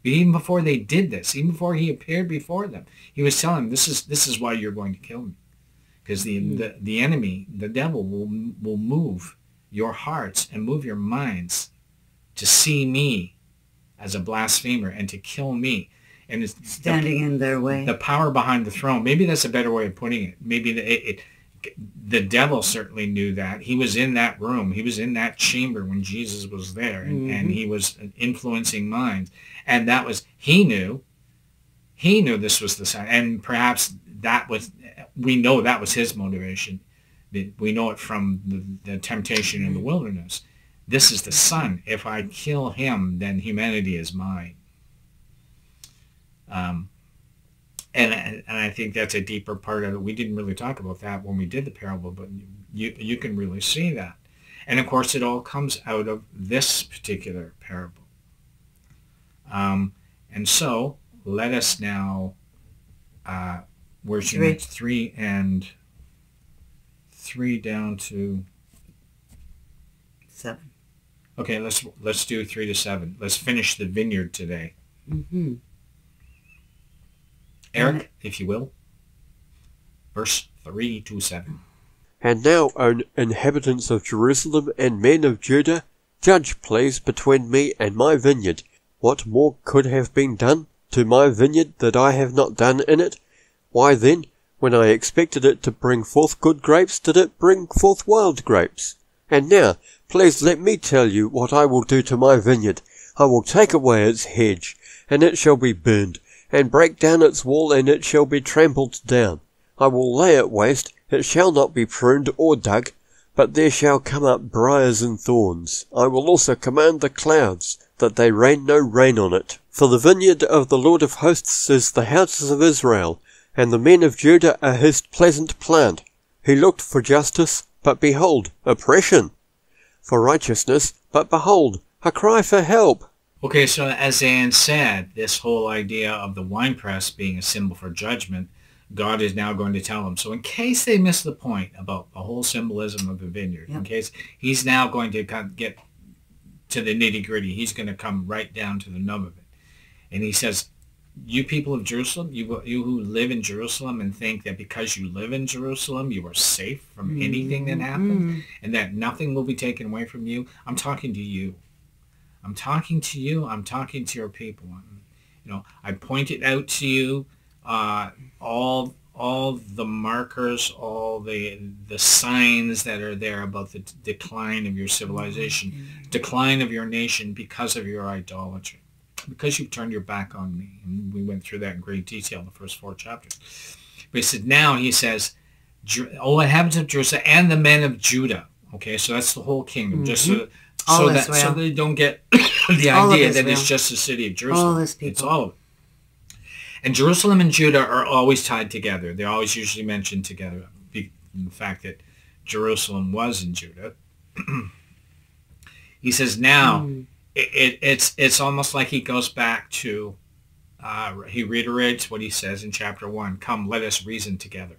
Even before they did this, even before he appeared before them, he was telling them, "This is this is why you're going to kill me, because the, hmm. the the enemy, the devil, will will move your hearts and move your minds to see me as a blasphemer and to kill me." And it's the, Standing in their way. the power behind the throne. Maybe that's a better way of putting it. Maybe the, it, it, the devil certainly knew that. He was in that room. He was in that chamber when Jesus was there, and, and he was influencing minds. And that was he knew. He knew this was the sign, and perhaps that was. We know that was his motivation. We know it from the, the temptation in the wilderness. This is the son. If I kill him, then humanity is mine. Um, and and I think that's a deeper part of it. We didn't really talk about that when we did the parable, but you you can really see that, and of course it all comes out of this particular parable. Um, and so let us now. Uh, where's Three. three and three down to Seven. okay. Let's let's do three to seven. Let's finish the vineyard today, Mm-hmm. Eric, if you will. Verse three to seven. And now, O inhabitants of Jerusalem and men of Judah, judge, please, between me and my vineyard. What more could have been done to my vineyard that I have not done in it? Why then, when I expected it to bring forth good grapes, did it bring forth wild grapes? And now, please let me tell you what I will do to my vineyard. I will take away its hedge, and it shall be burned, and break down its wall, and it shall be trampled down. I will lay it waste, it shall not be pruned or dug, but there shall come up briars and thorns. I will also command the clouds, that they rain no rain on it. For the vineyard of the Lord of hosts is the houses of Israel, and the men of Judah are his pleasant plant. He looked for justice, but behold, oppression. For righteousness, but behold, a cry for help. Okay, so as Anne said, this whole idea of the winepress being a symbol for judgment, God is now going to tell them. So in case they miss the point about the whole symbolism of the vineyard, in case he's now going to get to the nitty gritty, he's going to come right down to the nub of it. And he says, you people of Jerusalem, you, you who live in Jerusalem and think that because you live in Jerusalem, you are safe from anything that mm-hmm. happens and that nothing will be taken away from you. I'm talking to you. I'm talking to you. I'm talking to your people. You know, I pointed out to you uh, all all the markers, all the the signs that are there about the decline of your civilization, decline of your nation because of your idolatry, because you've turned your back on me. And we went through that in great detail in the first four chapters. But he said, now he says, all inhabitants of Jerusalem and the men of Judah. Okay, so that's the whole kingdom. Just so, All so that so they don't get the idea that it's just the city of Jerusalem. All this It's all of it. And Jerusalem and Judah are always tied together. They're always usually mentioned together. The fact that Jerusalem was in Judah. he says now Mm. it, it, it's it's almost like he goes back to uh, he reiterates what he says in chapter one. Come, let us reason together.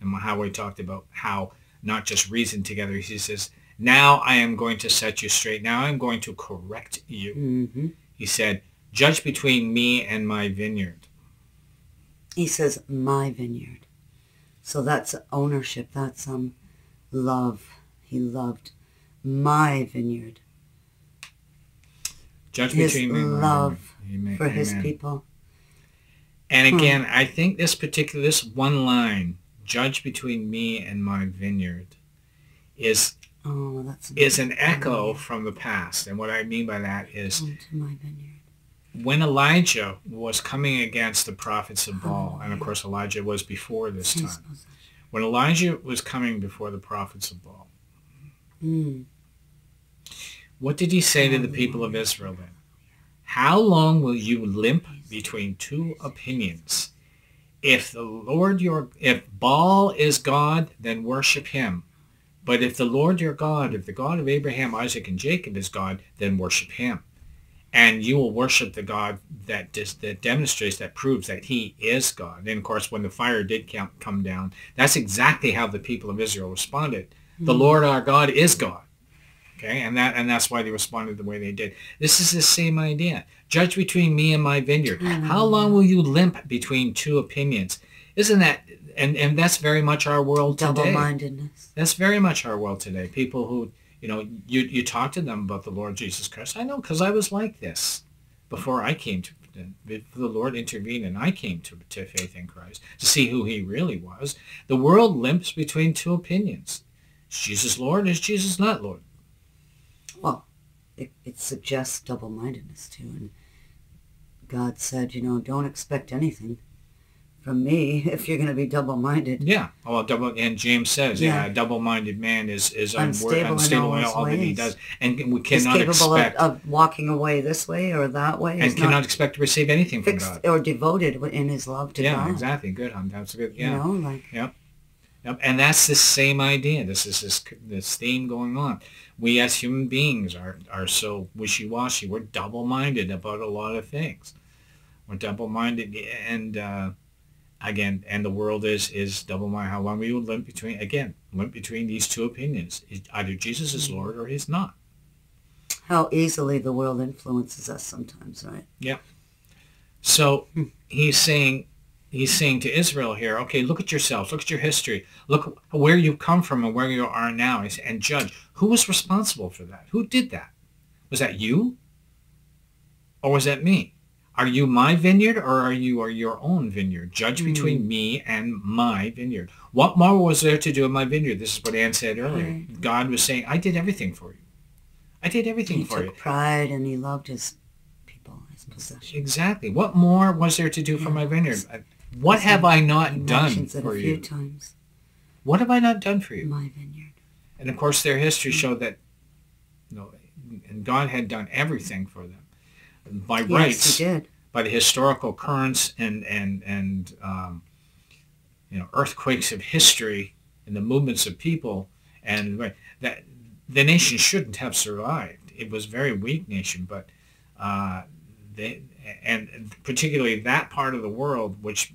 And how we talked about how not just reason together. He says, now I am going to set you straight. Now I'm going to correct you. hmm He said, judge between me and my vineyard. He says, my vineyard. So that's ownership. That's um, love. He loved my vineyard. Judge His between me and love. Amen. for his people. And Hmm. again, I think this particular, this one line, judge between me and my vineyard, is Oh, that's is an echo from the past. And what I mean by that is Come to my vineyard. when Elijah was coming against the prophets of Baal, and of course Elijah was before this time, when Elijah was coming before the prophets of Baal, Mm. what did he say to the people of Israel then? How long will you limp between two opinions? If the Lord your if Baal is God, then worship him. But if the Lord your God, if the God of Abraham, Isaac, and Jacob is God, then worship him. And you will worship the God that dis, that demonstrates, that proves that he is God. And of course, when the fire did come, come down, that's exactly how the people of Israel responded. The hmm. Lord our God is God. Okay, and that and that's why they responded the way they did. This is the same idea. Judge between me and my vineyard. Hmm. How long will you limp between two opinions? Isn't that and and that's very much our world today. Double-mindedness. That's very much our world today. People who you know you you talk to them about the Lord Jesus Christ. I know because I was like this before I came to before the Lord intervened and I came to, to faith in Christ to see who he really was. The world limps between two opinions. Is Jesus Lord? Is Jesus not Lord? Well, it, it suggests double-mindedness too. And God said, you know, don't expect anything from me if you're going to be double-minded. Yeah. Well, double and James says, yeah, Yeah. a double-minded man is is Unstable unstable in all all, that he does, and we He's cannot capable of, expect of walking away this way or that way. and He's cannot not expect to receive anything from God. or devoted in his love to Yeah, God. Yeah, exactly. Good, hon. That's good. Yeah. You know, like Yep. And that's the same idea. This is this this theme going on. We as human beings are are so wishy-washy. We're double-minded about a lot of things. We're double-minded, and uh, again, and the world is is double-minded. How long we would limp between again limp between these two opinions? Either Jesus is hmm. Lord or He's not. how easily the world influences us sometimes, right? Yeah. So hmm. he's saying he's saying to Israel here, okay, look at yourselves, look at your history, look where you've come from and where you are now, and judge who was responsible for that. Who did that? Was that you, or was that me? Are you my vineyard or are you are your own vineyard? Judge between hmm. me and my vineyard. What more was there to do in my vineyard? This is what Ann said earlier. Right. God was saying, I did everything for you. I did everything He for took you. pride and he loved his people, his possession. Exactly. What more was there to do for my vineyard? What have I not done for a few you? times. What have I not done for you? My vineyard. And of course, their history hmm. showed that, you know, and God had done everything for them by Yes, rights, he did. by the historical currents and and and um, you know earthquakes of history and the movements of people, and that the nation shouldn't have survived. It was a very weak nation, but uh, they and particularly that part of the world, which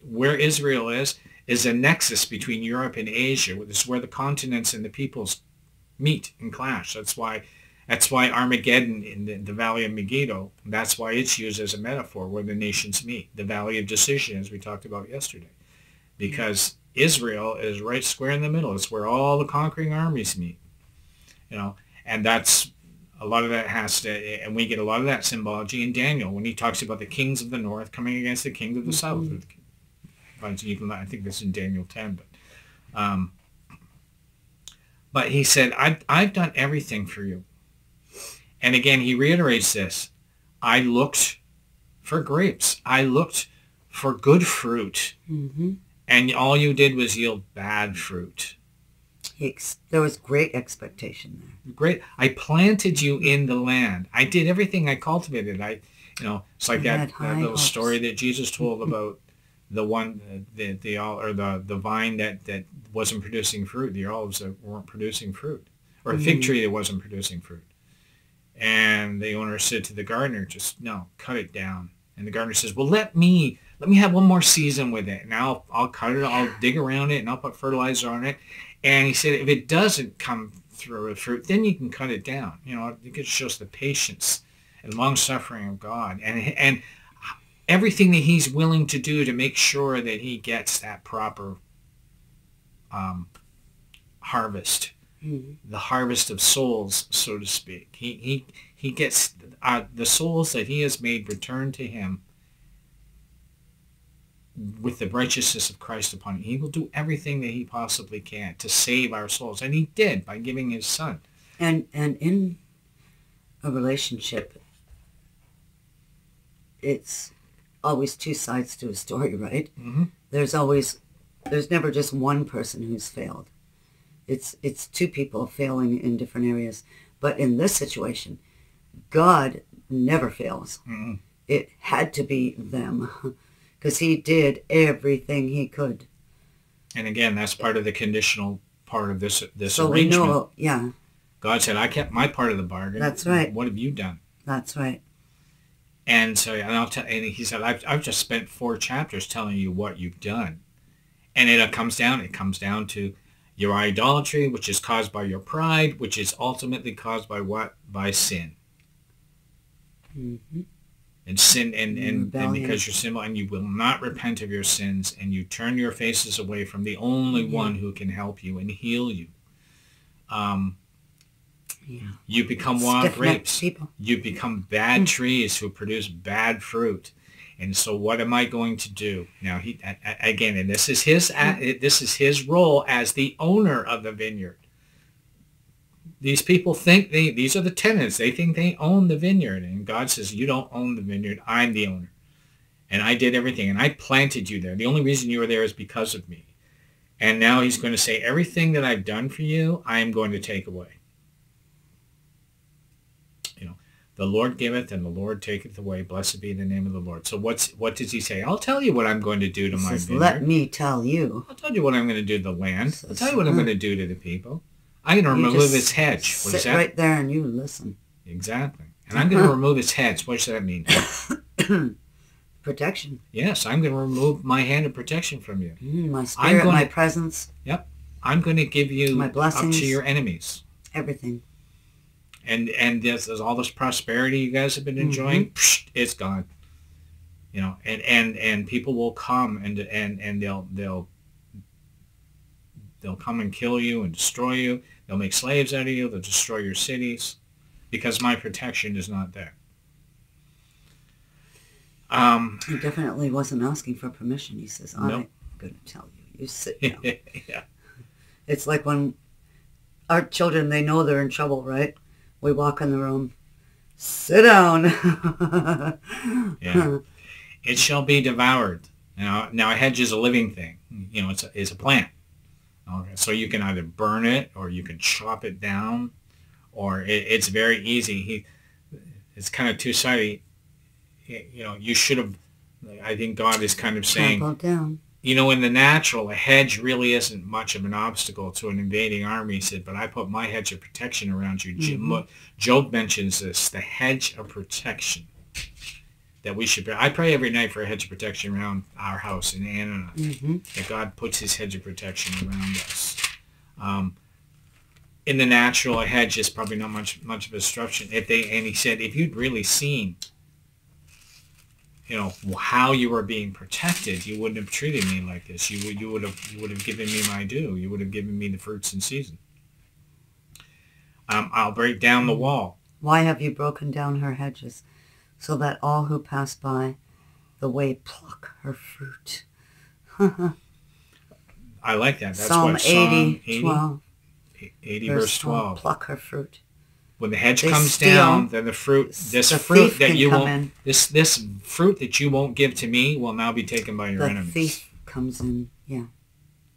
where Israel is, is a nexus between Europe and Asia. This is where the continents and the peoples meet and clash. That's why that's why Armageddon in the, the Valley of Megiddo, that's why it's used as a metaphor where the nations meet, the Valley of Decision, as we talked about yesterday. Because Israel is right square in the middle. It's where all the conquering armies meet. You know, and that's a lot of that has to, and we get a lot of that symbology in Daniel when he talks about the kings of the north coming against the kings of the south. You can, I think this is in Daniel 10, but, um, but he said, I've, I've done everything for you. And again, he reiterates this. I looked for grapes. I looked for good fruit. hmm And all you did was yield bad fruit. Ex- there was great expectation there. Great. I planted you in the land. I did everything I cultivated. I, you know, it's like that, that little hopes. story that Jesus told about the one, the the all or the the vine that that wasn't producing fruit, the olives that weren't producing fruit, or a fig Mhm. tree that wasn't producing fruit. And the owner said to the gardener, "Just no, cut it down." And the gardener says, "Well, let me let me have one more season with it, and I'll I'll cut it, I'll dig around it, and I'll put fertilizer on it." And he said, if it doesn't come through with fruit, then you can cut it down. You know, it just shows the patience and long suffering of God, and and everything that He's willing to do to make sure that He gets that proper um, harvest, The harvest of souls, so to speak. He he he gets uh, the souls that He has made return to Him with the righteousness of Christ upon him. He will do everything that he possibly can to save our souls. And he did by giving his son. And and in a relationship, it's always two sides to a story, right? Mhm. There's always there's never just one person who's failed. It's it's two people failing in different areas. But in this situation, God never fails. Mhm. It had to be them because he did everything he could. And again, that's part of the conditional part of this this so we arrangement. know, yeah, God said, I kept my part of the bargain. That's right. What have you done? that's right. And so and I'll tell and he said, I've, I've just spent four chapters telling you what you've done. And it comes down, it comes down to your idolatry, which is caused by your pride, which is ultimately caused by what? By sin. hmm and sin and, and, and because you're sinful and you will not repent of your sins and you turn your faces away from the only Yeah. one who can help you and heal you um, Yeah. you become wild grapes you become bad trees who produce bad fruit and so what am i going to do now he again and this is his this is his role as the owner of the vineyard these people think they these are the tenants they think they own the vineyard and god says you don't own the vineyard i'm the owner and I did everything, and I planted you there. The only reason you were there is because of me. And now he's going to say, everything that I've done for you, I am going to take away. You know, the Lord giveth and the Lord taketh away. Blessed be the name of the Lord. So what's what does he say? I'll tell you what I'm going to do to He my says, vineyard. let me tell you. I'll tell you what I'm going to do to the land. I'll tell you what I'm going to do to the people. I'm going to You remove its hedge. What is Sit right there and you listen. Exactly. And I'm going to remove its hedge. What does that mean? Protection. Yes, I'm going to remove my hand of protection from you. Mm, my spirit, gonna- my presence, Yep. I'm going to give you My up to your enemies. everything. And and there's, there's all this prosperity you guys have been enjoying. Mm-hmm. psh, it's gone. You know, and, and, and people will come and and and they'll they'll they'll come and kill you and destroy you. They'll make slaves out of you. They'll destroy your cities because my protection is not there. Um, He definitely wasn't asking for permission. He says, I'm Nope. going to tell you. You sit down. yeah. It's like when our children, they know they're in trouble, right? We walk in the room, sit down. Yeah. It shall be devoured. Now, now a hedge is a living thing. You know, it's a, it's a plant. Okay, so you can either burn it or you can chop it down, or it, it's very easy. He, it's kind of two sided. You know, you should have. I think God is kind of saying, down. You know, in the natural, a hedge really isn't much of an obstacle to an invading army. He said, but I put my hedge of protection around you. Jo- Mhm. Job mentions this, the hedge of protection that we should. Be. I pray every night for a hedge of protection around our house and Ann and I, hmm that God puts his hedge of protection around us. Um, in the natural, a hedge is probably not much much of a disruption. If they and he said, if you'd really seen, you know, how you were being protected, you wouldn't have treated me like this. You would you would have you would have given me my due. You would have given me the fruits in season. Um, I'll break down the wall. Why have you broken down her hedges, so that all who pass by the way pluck her fruit? I like that. That's Psalm what Psalm 80, 80, 12, 80 verse 12. Pluck her fruit. When the hedge They comes steal. down, then the fruit, this the fruit that you won't, in. this this fruit that you won't give to me will now be taken by your The enemies. thief comes in. Yeah.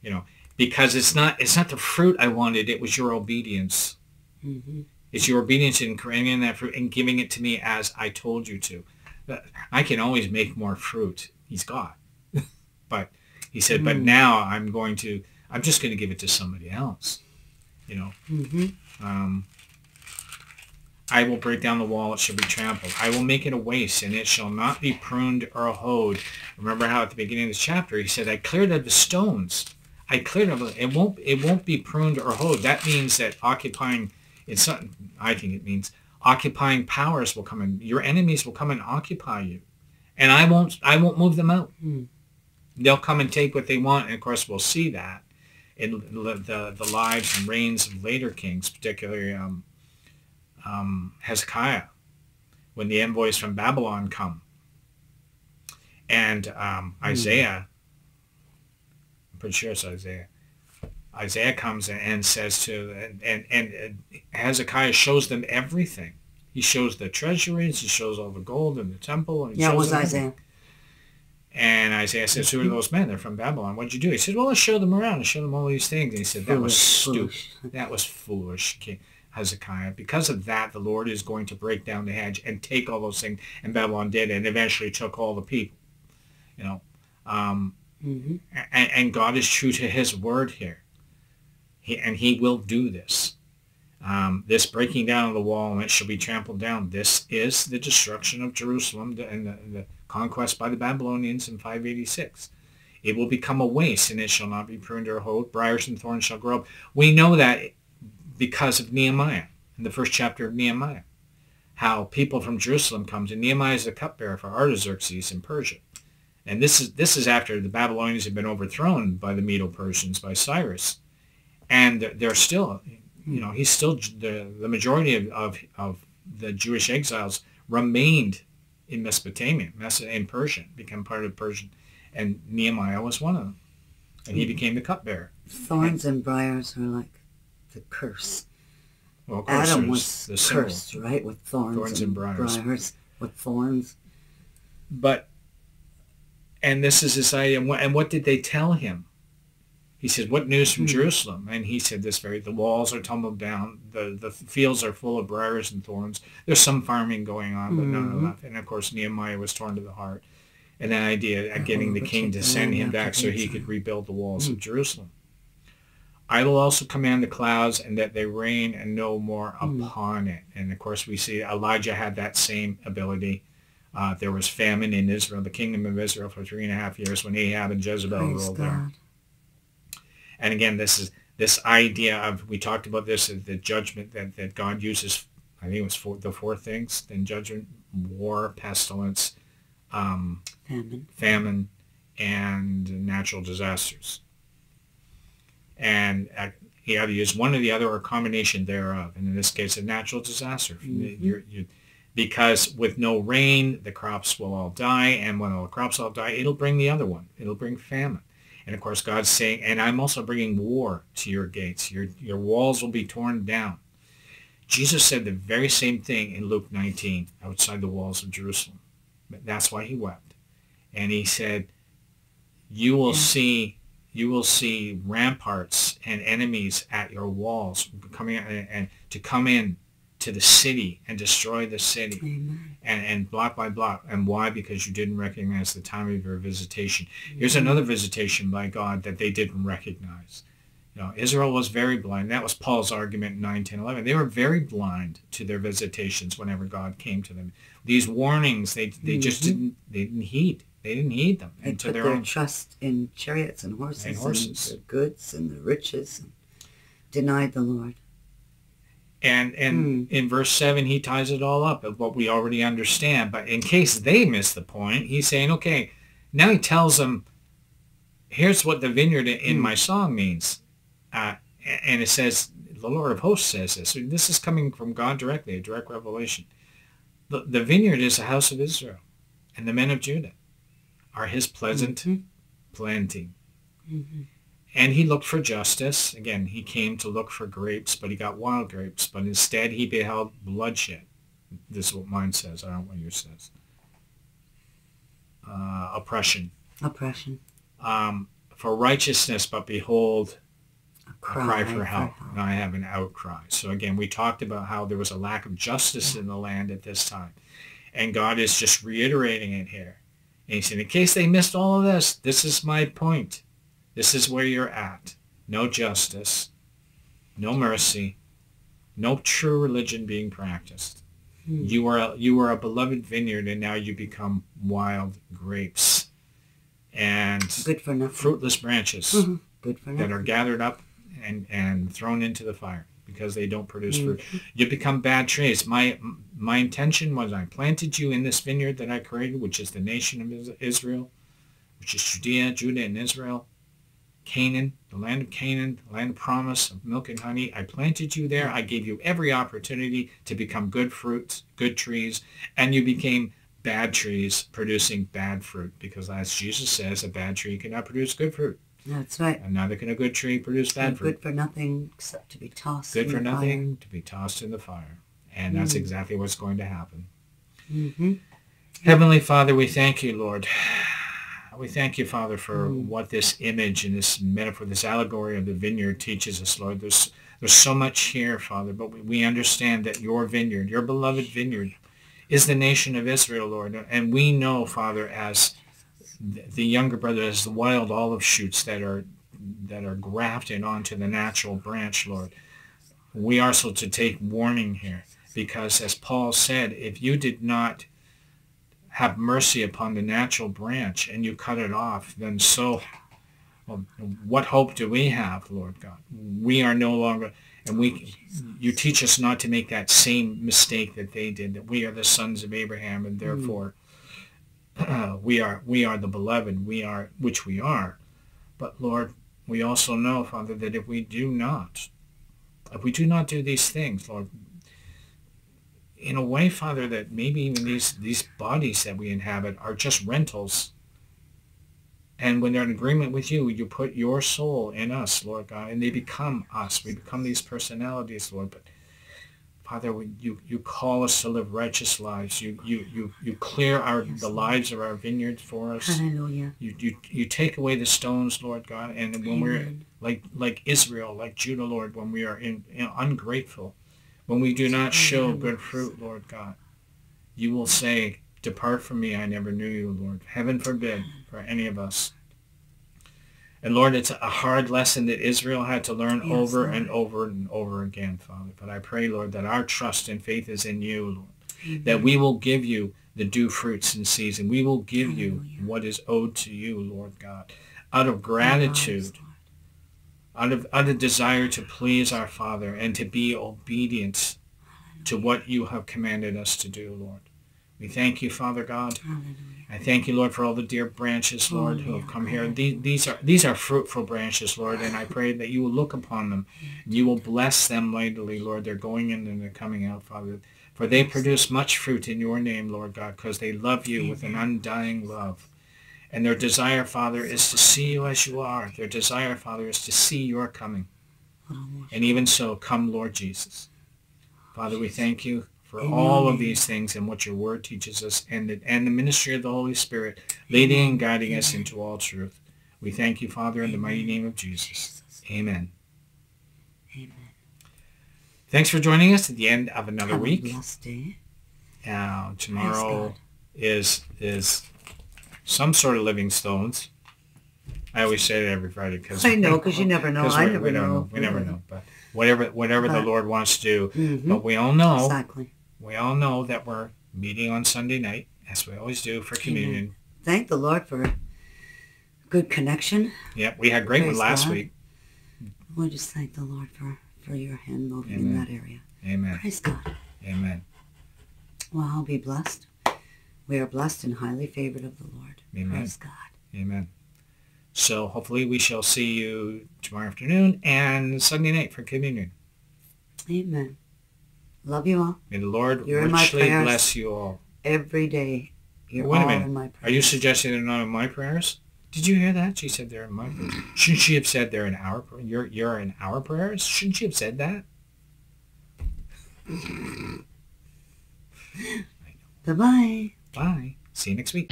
You know, because it's not it's not the fruit I wanted. It was your obedience. hmm It's your obedience in creating that fruit and giving it to me as I told you to. I can always make more fruit. He's God. but he said, but Mm. now I'm going to, I'm just going to give it to somebody else. You know, hmm Um, I will break down the wall, it shall be trampled. I will make it a waste, and it shall not be pruned or hoed. Remember how at the beginning of this chapter he said, I cleared of the stones. I cleared of it. It won't, it won't be pruned or hoed. That means that occupying, it's not, I think it means occupying powers will come in. Your enemies will come and occupy you. And I won't, I won't move them out. Hmm. They'll come and take what they want. And of course, we'll see that in the, the, the lives and reigns of later kings, particularly um, um, Hezekiah, when the envoys from Babylon come. And um, Isaiah, I'm pretty sure it's Isaiah, Isaiah comes and, and says to, and, and, and Hezekiah shows them everything. He shows the treasuries, he shows all the gold in the temple. And Yeah, it was everything. Isaiah. And Isaiah says, who are those men? They're from Babylon. What'd you do? He said, well, let's show them around and show them all these things. And he said, that was stupid. foolish. That was foolish, King Hezekiah. Because of that, the Lord is going to break down the hedge and take all those things. And Babylon did, and eventually took all the people. You know, um, hmm and, and God is true to His word here. He, and He will do this. Um, this breaking down of the wall and it shall be trampled down. This is the destruction of Jerusalem and the, the conquest by the Babylonians in 586. It will become a waste and it shall not be pruned or hoed. Briars and thorns shall grow up. We know that because of Nehemiah, in the first chapter of Nehemiah, how people from Jerusalem comes and Nehemiah is the cupbearer for Artaxerxes in Persia. And this is this is after the Babylonians have been overthrown by the Medo-Persians, by Cyrus. And they're- still, you know, he's still, the, the majority of, of, of the Jewish exiles remained in Mesopotamia, Mes- in Persia, became part of Persian. And Nehemiah was one of them. And he mm. became the cupbearer. Thorns and briars are like the curse. Well, of course, Adam was the symbol. cursed, right, with thorns, Thorns and briars. briars. With thorns. But And this is his idea. And what, and what did they tell him? He said, what news from Hmm. Jerusalem? And he said this very, the walls are tumbled down. The, the fields are full of briars and thorns. There's some farming going on, but none of Mhm. that. And of course, Nehemiah was torn to the heart. And that idea of getting the king to send him back so he could rebuild the walls Hmm. of Jerusalem. I will also command the clouds and that they rain and no more Hmm. upon it. And of course, we see Elijah had that same ability. Uh, there was famine in Israel, the kingdom of Israel, for three and a half years when Ahab and Jezebel Praise ruled there. And again, this is this idea of we talked about this the judgment that, that God uses. I think it was four, the four things: then judgment, war, pestilence, um, Famine. famine, and natural disasters. And he either used one or the other or a combination thereof. And in this case, a natural disaster. Mhm. You're, you, because with no rain, the crops will all die. And when all the crops all die, it'll bring the other one. It'll bring famine. And of course, God's saying, and I'm also bringing war to your gates. Your, your walls will be torn down. Jesus said the very same thing in Luke 19 outside the walls of Jerusalem. But that's why he wept. And he said, you will see you will see ramparts and enemies at your walls coming and, and to come in to the city and destroy the city Amen. and, and block by block. And why? Because you didn't recognize the time of your visitation. Here's another visitation by God that they didn't recognize. You know, Israel was very blind. That was Paul's argument in 9, 10, 11. They were very blind to their visitations whenever God came to them. These warnings, they, they just Mhm. didn't, they didn't heed. They didn't heed them. They And put their their own trust in chariots and horses And horses. the goods and the riches and denied the Lord. And and in verse seven, he ties it all up of what we already understand. But in case they miss the point, he's saying, okay, now he tells them, here's what the vineyard in Hmm. my song means, uh, and it says the Lord of Hosts says this. So this is coming from God directly, a direct revelation. The, the vineyard is the house of Israel, and the men of Judah are his pleasant Mhm. planting. Mhm. And he looked for justice. Again, he came to look for grapes, but he got wild grapes. But instead, he beheld bloodshed. This is what mine says. I don't know what yours says. Uh, oppression. Oppression. Um, for righteousness, but behold, A a cry, cry for help. And I have an outcry. So again, we talked about how there was a lack of justice in the land at this time. And God is just reiterating it here. And he said, in case they missed all of this, this is my point. This is where you're at. No justice, no mercy, no true religion being practiced. Hmm. You are a, you are a beloved vineyard, and now you become wild grapes and Good for fruitless branches. Good for that are gathered up and, and thrown into the fire because they don't produce Mm. fruit. You become bad trees. My my intention was I planted you in this vineyard that I created, which is the nation of Israel, which is Judea, Judah, and Israel. Canaan, the land of Canaan, the land of promise of milk and honey. I planted you there. I gave you every opportunity to become good fruits, good trees, and you became bad trees producing bad fruit because as Jesus says, a bad tree cannot produce good fruit. That's right. And neither can a good tree produce bad And fruit. good for nothing except to be tossed. Good in for the fire. nothing to be tossed in the fire. And that's Mm. exactly what's going to happen. Mhm. Heavenly Father, we thank you, Lord. We thank you, Father, for Mm. what this image and this metaphor, this allegory of the vineyard teaches us, Lord. There's there's so much here, Father, but we, we understand that your vineyard, your beloved vineyard, is the nation of Israel, Lord. And we know, Father, as the younger brother, as the wild olive shoots that are that are grafted onto the natural branch, Lord. We are so to take warning here because as Paul said, if you did not have mercy upon the natural branch and you cut it off, then so well, what hope do we have, Lord God? We are no longer, and we, you teach us not to make that same mistake that they did, that we are the sons of Abraham and mm. therefore we are, we are the beloved, we are, which we are. But Lord, we also know, Father, that if we do not, if we do not do these things, Lord, in a way, Father, that maybe even these, these bodies that we inhabit are just rentals. And when they're in agreement with you, you put your soul in us, Lord God, and they become us. We become these personalities, Lord. But Father, you, you call us to live righteous lives. You you you, you clear our Yes, the Lord. lives of our vineyards for us. Hallelujah. You, you you take away the stones, Lord God, and when we're like like Israel, like Judah, Lord, when we are in, in ungrateful, when we do not show good fruit, Lord God, you will say, "Depart from me, I never knew you, Lord." Heaven forbid for any of us. And Lord, it's a hard lesson that Israel had to learn Yes, over Lord. and over and over again, Father. But I pray, Lord, that our trust and faith is in you, Lord that we will give you the due fruits in season. We will give you what is owed to you, Lord God, out of gratitude, out of out of desire to please our Father and to be obedient to what you have commanded us to do, Lord. We thank you, Father God. Hallelujah. I thank you, Lord, for all the dear branches, oh, Lord, who have come here. These, these are these are fruitful branches, Lord, and I pray that you will look upon them. and You will bless them mightily, Lord. They're going in and they're coming out, Father. For they produce much fruit in your name, Lord God, because they love you with an undying love. And their desire, Father, is to see you as you are. Their desire, Father, is to see your coming. And even so, come, Lord Jesus. Father, we thank you for In all of these things and what your word teaches us and the, and the ministry of the Holy Spirit leading and guiding us into all truth. We thank you, Father, in the mighty name of Jesus. Amen. Amen. Thanks for joining us at the end of another Have week. Uh, tomorrow is is some sort of living stones. I always say it every Friday because I know because you never know. I never we don't know. We never know. But whatever whatever the Lord wants to do. Mhm. But we all know Exactly. We all know that we're meeting on Sunday night, as we always do for communion. Thank the Lord for good connection. Yep, we had great one last God. week. We'll just thank the Lord for, for your hand moving in that area. Amen. Praise God. Amen. Well, I'll be blessed. We are blessed and highly favored of the Lord. Amen. Praise God. Amen. So hopefully we shall see you tomorrow afternoon and Sunday night for communion. Amen. Love you all May the Lord You're richly bless you all. every day. You're Wait a minute. Are you suggesting they're not in my prayers? Did you hear that? She said they're in my prayers. Shouldn't she have said they're in our pr- you're you're in our prayers? Shouldn't she have said that? Bye-bye. Bye. See you next week.